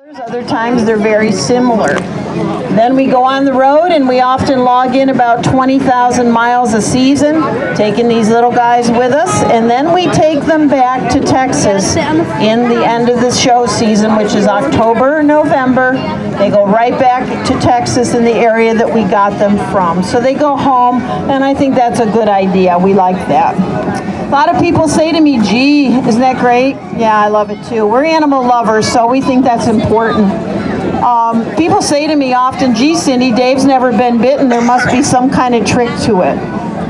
Other times they're very similar. Then we go on the road and we often log in about 20,000 miles a season, taking these little guys with us. And then we take them back to Texas in the end of the show season, which is October, November. They go right back to Texas in the area that we got them from. So they go home, and I think that's a good idea. We like that. A lot of people say to me, gee, isn't that great? Yeah, I love it too. We're animal lovers, so we think that's important. Um, people say to me often, gee, Cindy, Dave's never been bitten. There must be some kind of trick to it.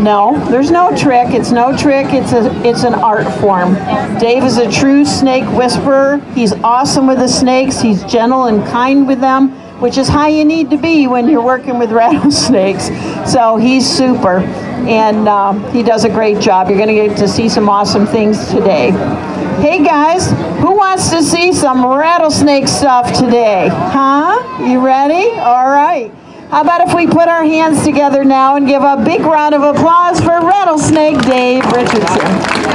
No, there's no trick. It's no trick. It's a it's an art form. Dave is a true snake whisperer. He's awesome with the snakes. He's gentle and kind with them, which is how you need to be when you're working with rattlesnakes. So he's super, and uh, he does a great job. You're going to get to see some awesome things today. Hey guys, who wants to see some rattlesnake stuff today? Huh? You ready? All right. How about if we put our hands together now and give a big round of applause for Rattlesnake Dave Richardson.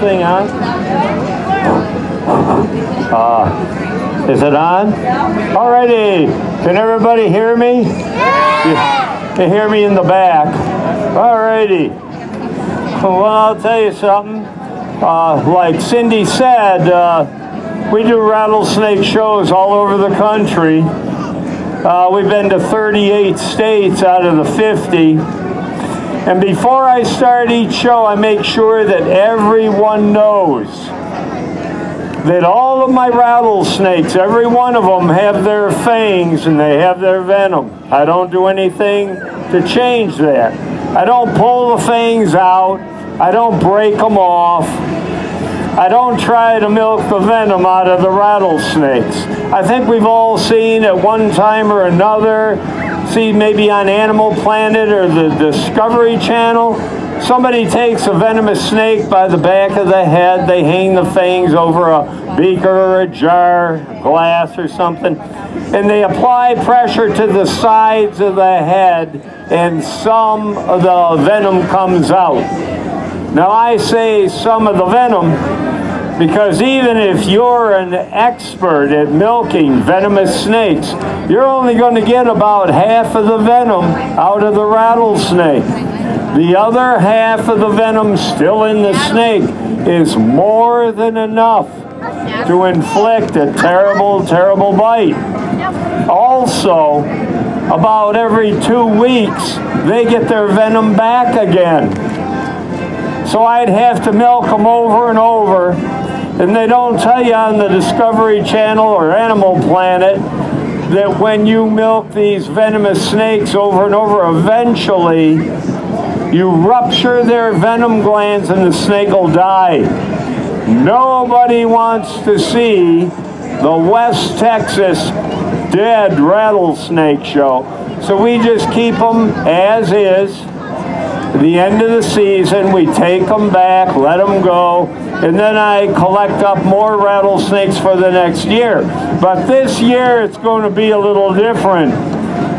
thing on? Uh, is it on? Alrighty. Can everybody hear me? Yeah. They hear me in the back. Alrighty. Well, I'll tell you something. Uh, like Cindy said, uh, we do rattlesnake shows all over the country. Uh, we've been to 38 states out of the 50. And before I start each show, I make sure that everyone knows that all of my rattlesnakes, every one of them have their fangs and they have their venom. I don't do anything to change that. I don't pull the fangs out. I don't break them off. I don't try to milk the venom out of the rattlesnakes. I think we've all seen at one time or another, see maybe on Animal Planet or the Discovery Channel, somebody takes a venomous snake by the back of the head, they hang the fangs over a beaker or a jar, glass or something, and they apply pressure to the sides of the head and some of the venom comes out. Now I say some of the venom because even if you're an expert at milking venomous snakes, you're only going to get about half of the venom out of the rattlesnake. The other half of the venom still in the snake is more than enough to inflict a terrible, terrible bite. Also, about every two weeks, they get their venom back again. So I'd have to milk them over and over. And they don't tell you on the Discovery Channel or Animal Planet that when you milk these venomous snakes over and over, eventually you rupture their venom glands and the snake will die. Nobody wants to see the West Texas dead rattlesnake show. So we just keep them as is. The end of the season, we take them back, let them go, and then I collect up more rattlesnakes for the next year. But this year, it's going to be a little different.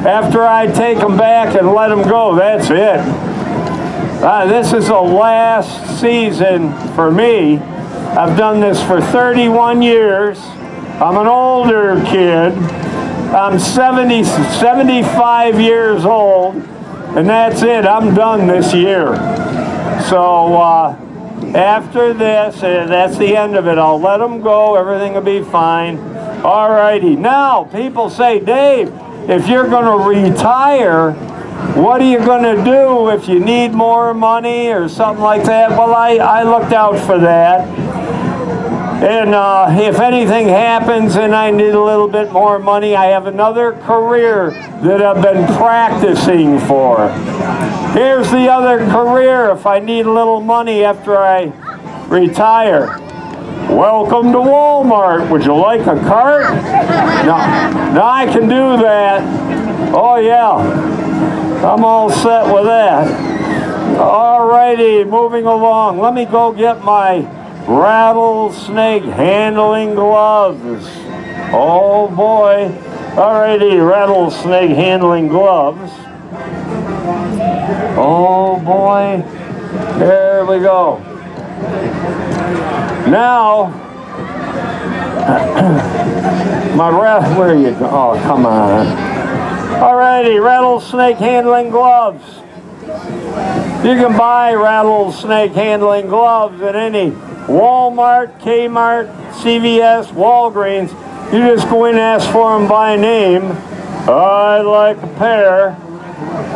After I take them back and let them go, that's it. Uh, this is the last season for me. I've done this for 31 years. I'm an older kid. I'm 70, 75 years old, and that's it. I'm done this year. So uh, after this, uh, that's the end of it. I'll let them go. Everything will be fine. All righty. Now, people say, Dave, if you're going to retire, what are you going to do if you need more money or something like that? Well, I, I looked out for that. And uh, if anything happens and I need a little bit more money, I have another career that I've been practicing for. Here's the other career if I need a little money after I retire. Welcome to Walmart. Would you like a cart? No, no, I can do that. Oh yeah, I'm all set with that. All righty, moving along. Let me go get my rattlesnake handling gloves. Oh boy. Alrighty, rattlesnake handling gloves. Oh boy. There we go. Now, my breath, where you? Oh, come on. Alrighty, rattlesnake handling gloves. You can buy rattlesnake handling gloves at any Walmart, Kmart, CVS, Walgreens. You just go in and ask for them by name. I'd like a pair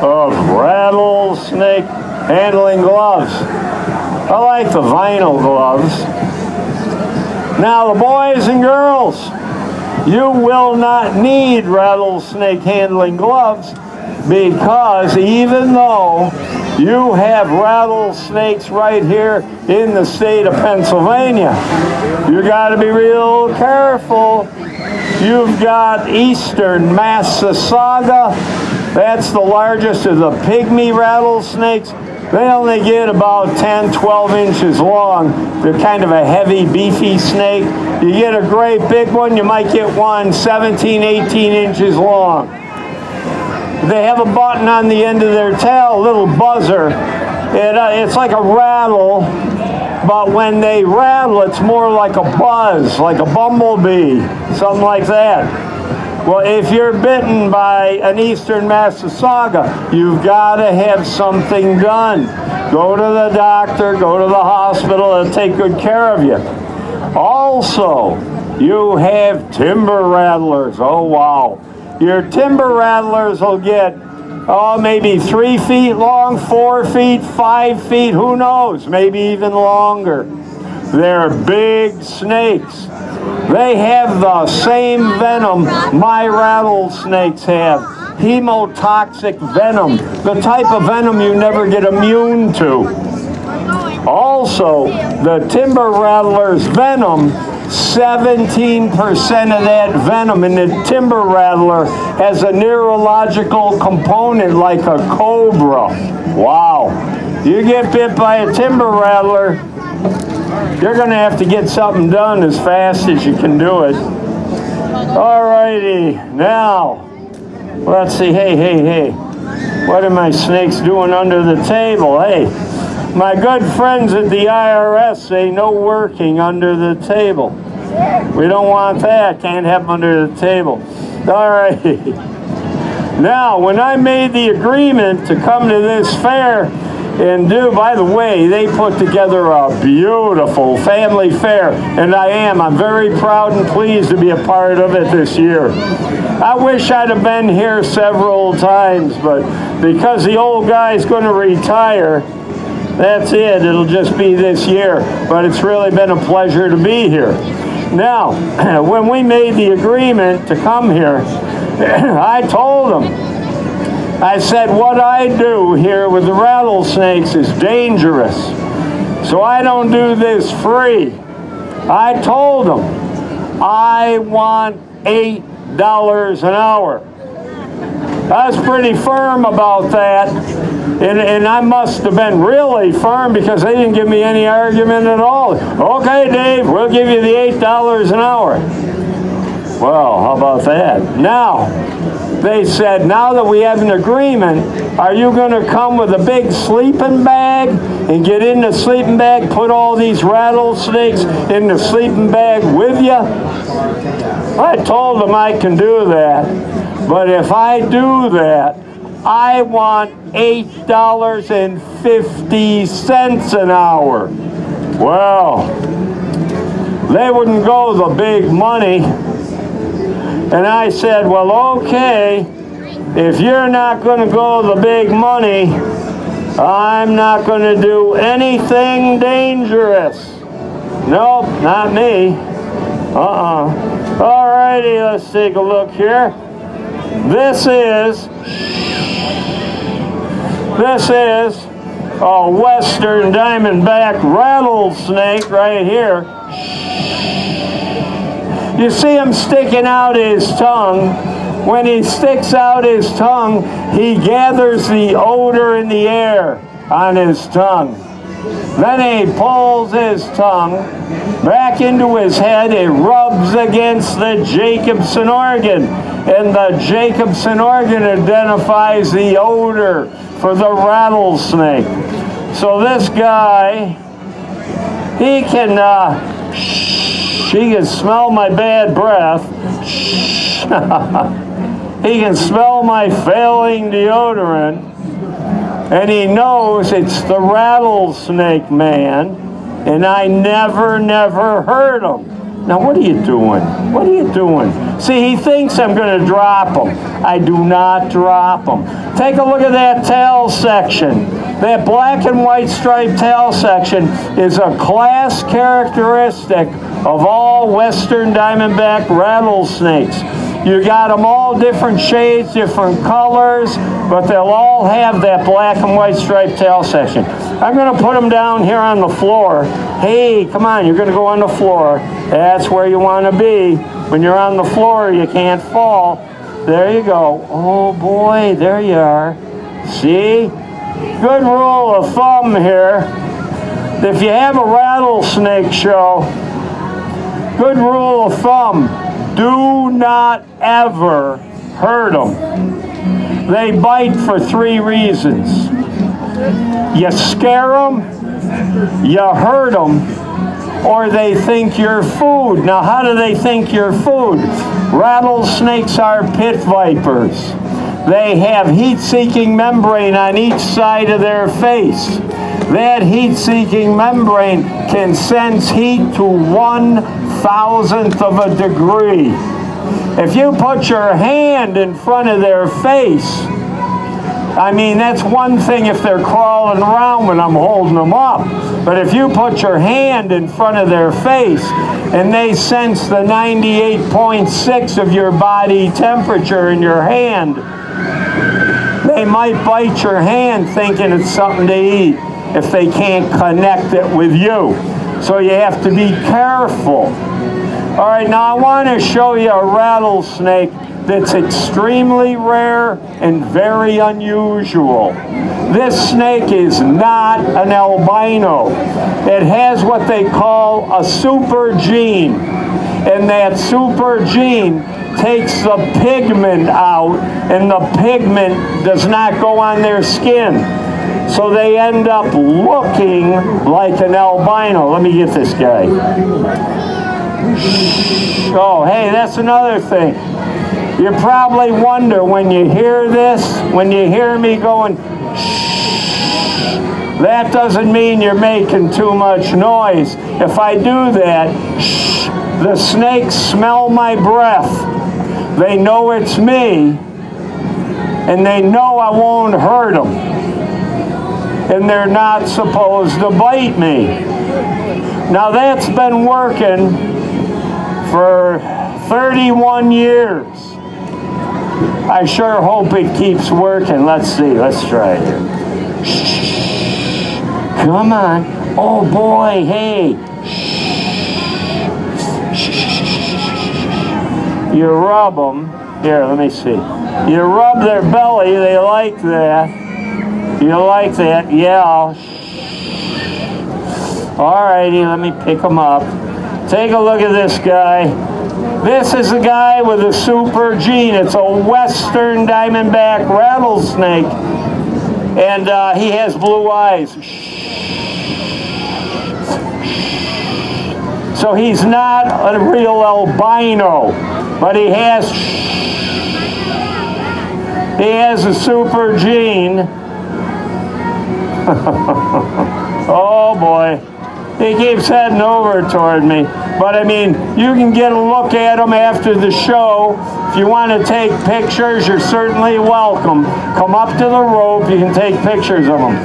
of rattlesnake handling gloves. I like the vinyl gloves. Now the boys and girls, you will not need rattlesnake handling gloves because even though you have rattlesnakes right here in the state of Pennsylvania, you got to be real careful. You've got eastern Massasauga. That's the largest of the pygmy rattlesnakes. They only get about 10, 12 inches long. They're kind of a heavy, beefy snake. You get a great big one, you might get one 17, 18 inches long. They have a button on the end of their tail, a little buzzer. It, uh, it's like a rattle, but when they rattle, it's more like a buzz, like a bumblebee, something like that. Well, if you're bitten by an eastern Massasauga, you've got to have something done. Go to the doctor, go to the hospital, and take good care of you. Also, you have timber rattlers. Oh, wow. Your timber rattlers will get, oh, maybe three feet long, four feet, five feet, who knows, maybe even longer. They're big snakes. They have the same venom my rattlesnakes have. Hemotoxic venom, the type of venom you never get immune to. Also, the timber rattler's venom 17% of that venom in the timber rattler has a neurological component like a cobra. Wow. You get bit by a timber rattler, you're going to have to get something done as fast as you can do it. All righty, now, let's see. Hey, hey, hey. What are my snakes doing under the table? Hey, my good friends at the IRS say no working under the table. We don't want that. Can't have them under the table. All right. Now, when I made the agreement to come to this fair and do, by the way, they put together a beautiful family fair, and I am. I'm very proud and pleased to be a part of it this year. I wish I'd have been here several times, but because the old guy's going to retire, that's it. It'll just be this year. But it's really been a pleasure to be here. Now, when we made the agreement to come here, I told them, I said, what I do here with the rattlesnakes is dangerous. So I don't do this free. I told them, I want $8 an hour. I was pretty firm about that. And, and I must have been really firm because they didn't give me any argument at all. Okay, Dave, we'll give you the $8 an hour. Well, how about that? Now, they said, now that we have an agreement, are you going to come with a big sleeping bag and get in the sleeping bag, put all these rattlesnakes in the sleeping bag with you? I told them I can do that. But if I do that, I want $8.50 an hour. Well, they wouldn't go the big money. And I said, well, okay, if you're not going to go the big money, I'm not going to do anything dangerous. Nope, not me. Uh-uh. All righty, let's take a look here. This is, this is a western diamondback rattlesnake right here. You see him sticking out his tongue. When he sticks out his tongue, he gathers the odor in the air on his tongue. Then he pulls his tongue back into his head. It rubs against the Jacobson organ. And the Jacobson organ identifies the odor for the rattlesnake. So this guy He can, uh, he can smell my bad breath. he can smell my failing deodorant. And he knows it's the rattlesnake man. And I never, never heard him. Now, what are you doing? What are you doing? See, he thinks I'm going to drop him. I do not drop him. Take a look at that tail section. That black and white striped tail section is a class characteristic of all western diamondback rattlesnakes. You got them all different shades, different colors, but they'll all have that black and white striped tail section. I'm going to put them down here on the floor. Hey, come on, you're going to go on the floor. That's where you want to be. When you're on the floor, you can't fall. There you go. Oh boy, there you are. See? Good rule of thumb here. If you have a rattlesnake show, good rule of thumb, do not ever hurt them. They bite for three reasons. You scare them, you hurt them, or they think you're food. Now, how do they think you're food? Rattlesnakes are pit vipers. They have heat-seeking membrane on each side of their face. That heat-seeking membrane can sense heat to one thousandth of a degree. If you put your hand in front of their face, I mean, that's one thing if they're crawling around when I'm holding them up. But if you put your hand in front of their face and they sense the 98.6 of your body temperature in your hand, they might bite your hand thinking it's something to eat if they can't connect it with you. So you have to be careful. All right, now I want to show you a rattlesnake that's extremely rare and very unusual. This snake is not an albino. It has what they call a super gene. And that super gene takes the pigment out, and the pigment does not go on their skin. So they end up looking like an albino. Let me get this guy. Oh, hey, that's another thing. You probably wonder when you hear this, when you hear me going, that doesn't mean you're making too much noise. If I do that, shh, the snakes smell my breath. They know it's me, and they know I won't hurt them. And they're not supposed to bite me. Now that's been working for 31 years. I sure hope it keeps working. Let's see. Let's try it. Shh. Come on. Oh boy, hey. Shh. You rub them. Here, let me see. You rub their belly. They like that. You like that? Yeah. Alrighty, let me pick them up. Take a look at this guy. This is a guy with a super gene. It's a western diamondback rattlesnake. And uh, he has blue eyes. So he's not a real albino, but he has he has a super gene. oh boy. He keeps heading over toward me. But I mean, you can get a look at him after the show. If you want to take pictures, you're certainly welcome. Come up to the rope. You can take pictures of him.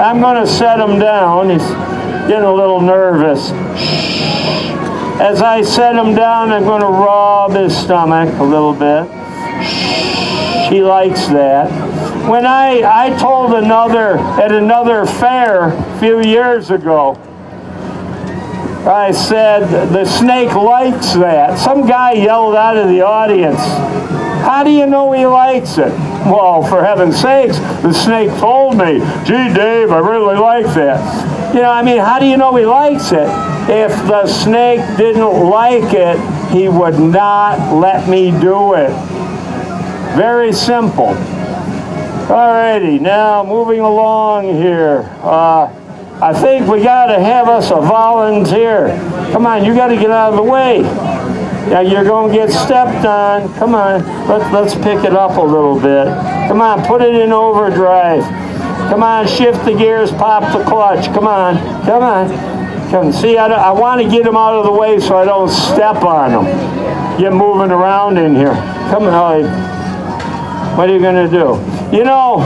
I'm going to set him down. He's getting a little nervous. As I set him down, I'm going to rub his stomach a little bit. He likes that. When I, I told another, at another fair a few years ago, I said, the snake likes that. Some guy yelled out of the audience, how do you know he likes it? Well, for heaven's sakes, the snake told me, gee, Dave, I really like that. You know, I mean, how do you know he likes it? If the snake didn't like it, he would not let me do it. Very simple. Alrighty, now moving along here. Uh, I think we got to have us a volunteer. Come on, you got to get out of the way. Yeah, you're going to get stepped on. Come on, let's, let's pick it up a little bit. Come on, put it in overdrive. Come on, shift the gears, pop the clutch. Come on, come on. Come, see, I, I want to get them out of the way so I don't step on them. Get moving around in here. Come on, what are you going to do? You know,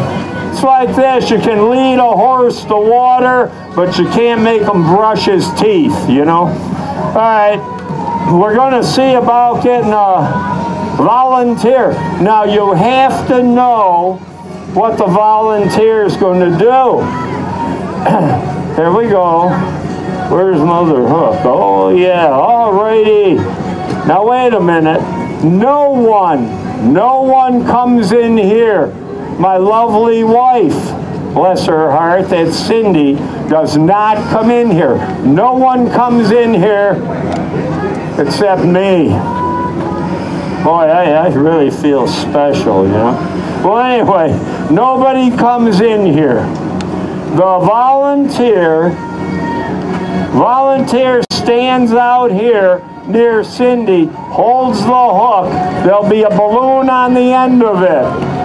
it's like this. You can lead a horse to water, but you can't make him brush his teeth, you know? All right we're going to see about getting a volunteer. Now you have to know what the volunteer is going to do. Here we go. Where's Mother Hook? Oh yeah, alrighty. Now wait a minute. No one, no one comes in here. My lovely wife, bless her heart, that Cindy, does not come in here. No one comes in here except me. Boy, I, I really feel special, you know. Well, anyway, nobody comes in here. The volunteer, volunteer stands out here near Cindy, holds the hook. There'll be a balloon on the end of it.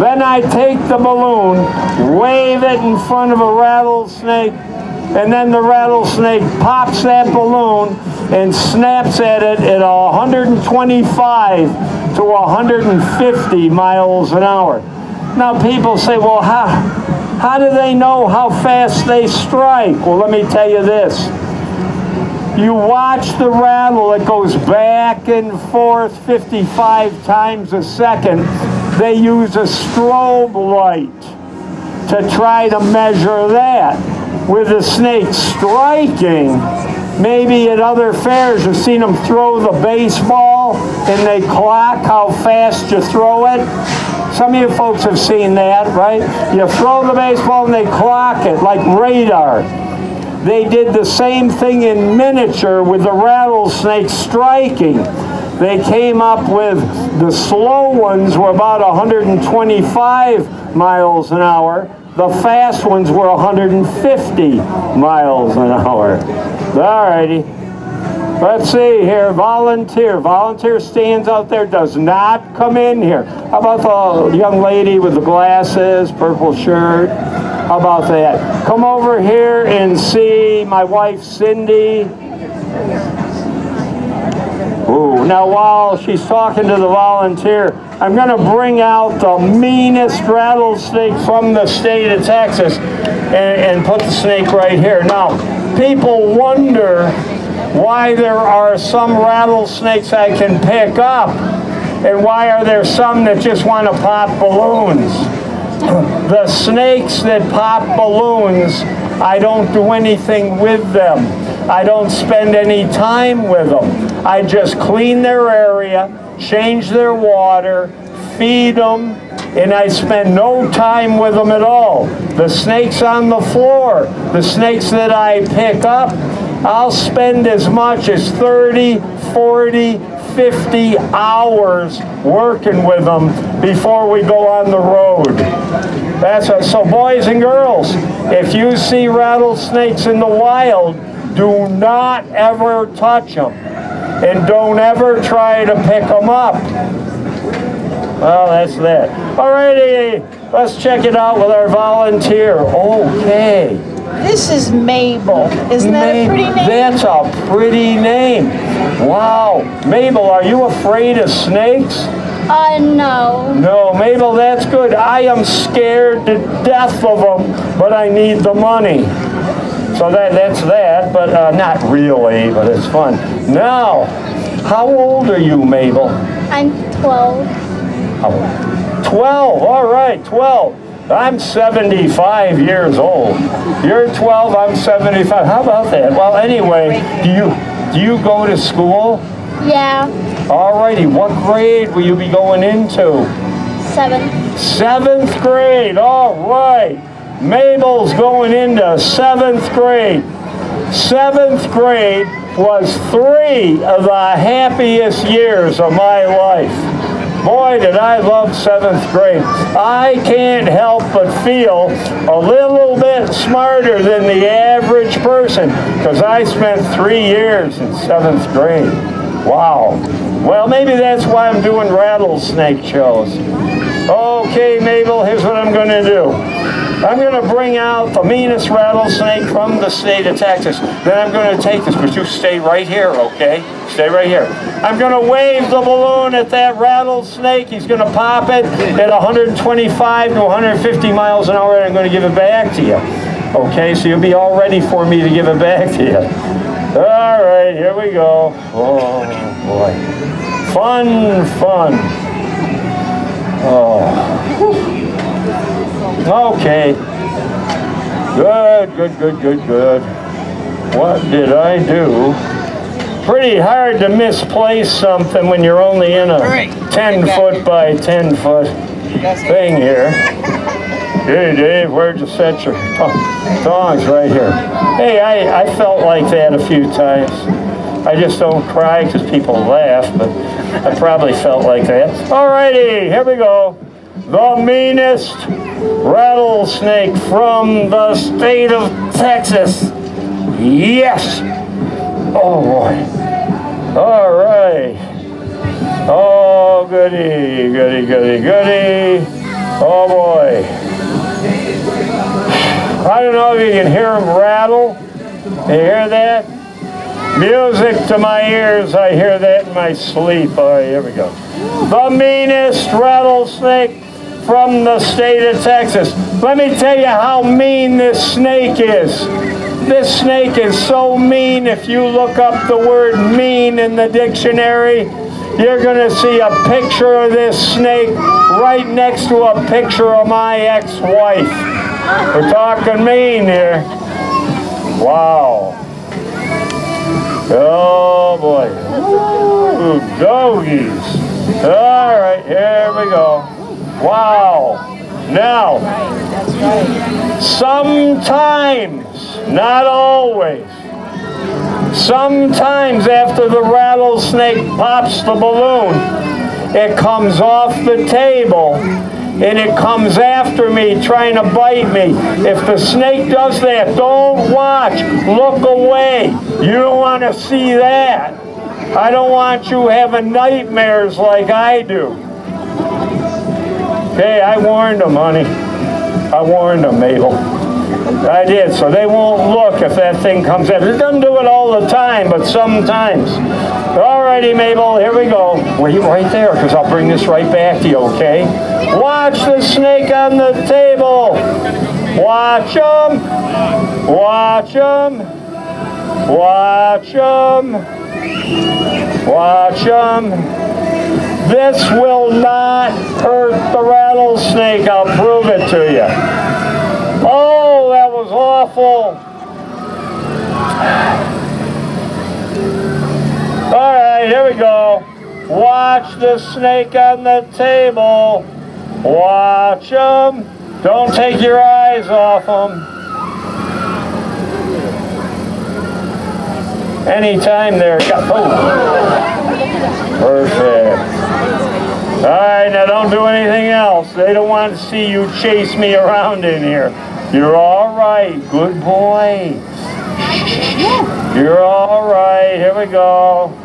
Then I take the balloon, wave it in front of a rattlesnake, and then the rattlesnake pops that balloon and snaps at it at 125 to 150 miles an hour. Now people say, well, how, how do they know how fast they strike? Well, let me tell you this. You watch the rattle, it goes back and forth 55 times a second. They use a strobe light to try to measure that. With the snake striking, maybe at other fairs you've seen them throw the baseball and they clock how fast you throw it. Some of you folks have seen that, right? You throw the baseball and they clock it like radar. They did the same thing in miniature with the rattlesnake striking. They came up with the slow ones were about 125 miles an hour. The fast ones were 150 miles an hour. Alrighty. Let's see here. Volunteer. Volunteer stands out there, does not come in here. How about the young lady with the glasses, purple shirt? How about that? Come over here and see my wife Cindy. Ooh, now while she's talking to the volunteer, I'm going to bring out the meanest rattlesnake from the state of Texas and, and put the snake right here. Now, people wonder why there are some rattlesnakes I can pick up and why are there some that just want to pop balloons. The snakes that pop balloons, I don't do anything with them. I don't spend any time with them. I just clean their area, change their water, feed them, and I spend no time with them at all. The snakes on the floor, the snakes that I pick up, I'll spend as much as 30, 40, 50 hours working with them before we go on the road. That's a, so boys and girls, if you see rattlesnakes in the wild, do not ever touch them. And don't ever try to pick them up. Well, that's that. Alrighty, let's check it out with our volunteer. Okay. This is Mabel. Isn't that a pretty name? That's a pretty name. Wow. Mabel, are you afraid of snakes? Uh, no. No, Mabel, that's good. I am scared to death of them, but I need the money. So that that's that, but uh, not really, but it's fun. Now, how old are you, Mabel? I'm 12. 12, all right, 12. I'm 75 years old. You're 12, I'm 75. How about that? Well, anyway, do you do you go to school? Yeah. All righty, what grade will you be going into? Seventh. Seventh grade, all right. Mabel's going into seventh grade. Seventh grade was three of the happiest years of my life. Boy, did I love seventh grade. I can't help but feel a little bit smarter than the average person because I spent three years in seventh grade. Wow. Well, maybe that's why I'm doing rattlesnake shows. Okay, Mabel, here's what I'm going to do. I'm going to bring out the meanest rattlesnake from the state of Texas. Then I'm going to take this, but you stay right here, okay? Stay right here. I'm going to wave the balloon at that rattlesnake. He's going to pop it at 125 to 150 miles an hour, and I'm going to give it back to you. Okay, so you'll be all ready for me to give it back to you. All right, here we go. Oh, boy. Fun, fun. Oh. Okay. Good, good, good, good, good. What did I do? Pretty hard to misplace something when you're only in a 10 foot by 10 foot thing here. Hey Dave, where'd you set your thongs right here? Hey, I, I felt like that a few times. I just don't cry because people laugh, but I probably felt like that. Alrighty, here we go. The meanest rattlesnake from the state of Texas. Yes. Oh boy. All right. Oh goody, goody, goody, goody. Oh boy. I don't know if you can hear him rattle. You hear that? Music to my ears, I hear that in my sleep. All right, here we go. The meanest rattlesnake from the state of Texas. Let me tell you how mean this snake is. This snake is so mean, if you look up the word mean in the dictionary, you're going to see a picture of this snake right next to a picture of my ex-wife. We're talking mean here. Wow. Oh boy. Ooh, doggies. All right, here we go. Wow. Now, sometimes, not always, sometimes after the rattlesnake pops the balloon, it comes off the table and it comes after me trying to bite me. If the snake does that, don't watch. Look away. You don't want to see that. I don't want you having nightmares like I do. Hey, I warned them, honey. I warned them, Mabel. I did, so they won't look if that thing comes in. It doesn't do it all the time, but sometimes. Alrighty, Mabel, here we go. Wait right there, because I'll bring this right back to you, okay? Watch the snake on the table. Watch them. Watch them. Watch them. Watch them. This will not hurt the rattlesnake. I'll prove it to you. Oh, that was awful. All right, here we go. Watch the snake on the table. Watch him. Don't take your eyes off him. Anytime there. Oh. Perfect. All right, now don't do anything else. They don't want to see you chase me around in here. You're all right. Good boy. You're all right. Here we go.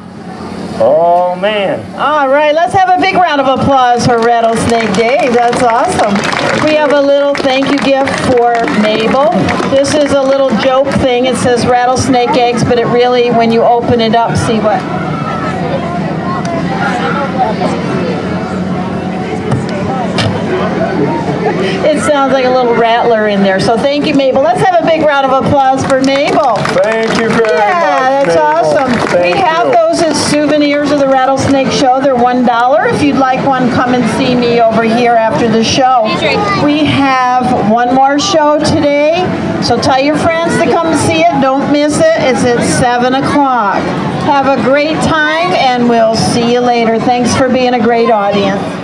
Oh, man. All right, let's have a big round of applause for Rattlesnake Dave. That's awesome. We have a little thank you gift for Mabel. This is a little joke thing. It says rattlesnake eggs, but it really, when you open it up, see what? It sounds like a little rattler in there. So thank you, Mabel. Let's have a big round of applause for Mabel. Thank you very yeah, much. that's Mabel. awesome. Thank we have you. those as souvenirs of the Rattlesnake Show. They're one dollar. If you'd like one, come and see me over here after the show. We have one more show today. So tell your friends to come see it. Don't miss it. It's at seven o'clock. Have a great time, and we'll see you later. Thanks for being a great audience.